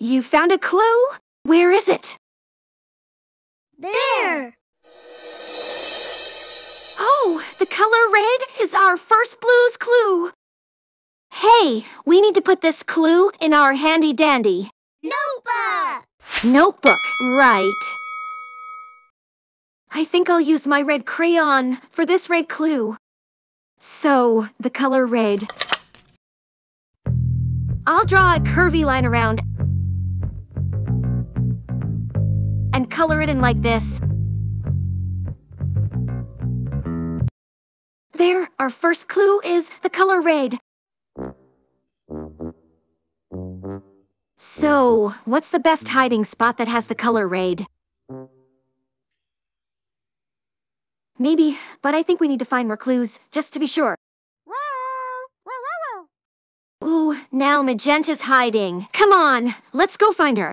You found a clue? Where is it? There! Oh, the color red is our first Blue's clue. Hey, we need to put this clue in our handy dandy Notebook! notebook, right? I think I'll use my red crayon for this red clue. So, the color red. I'll draw a curvy line around and color it in like this. There, our first clue is the color red. So, what's the best hiding spot that has the color red? Maybe, but I think we need to find more clues, just to be sure. Ooh, now Magenta's hiding. Come on, let's go find her.